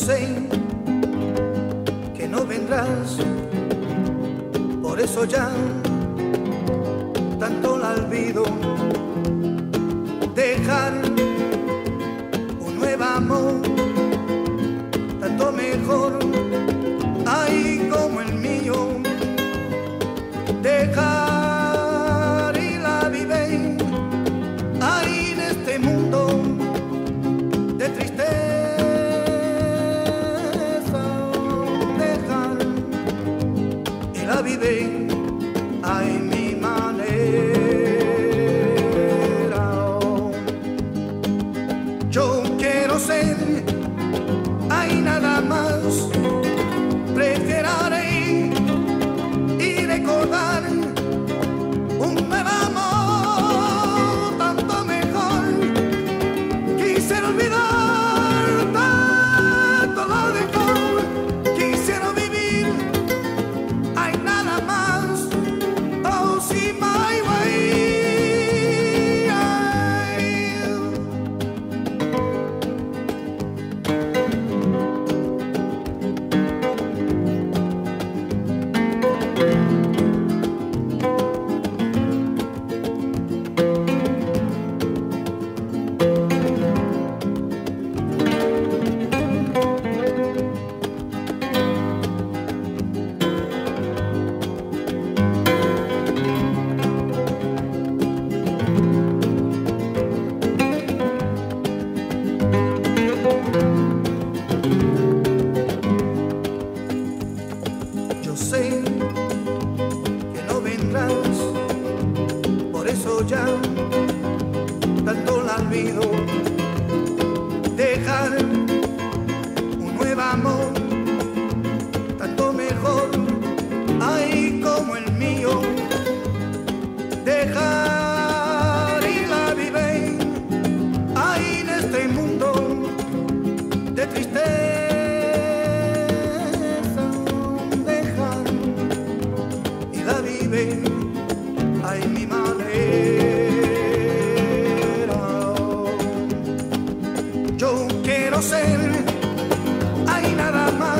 sé que no vendrás, por eso ya tanto la olvido. Dejar un nuevo amor, tanto mejor, por eso ya tanto la olvido. Dejar un nuevo amor, tanto mejor, ahí como el mío. Dejar y la vive ahí en este mundo de tristeza ser hay nada más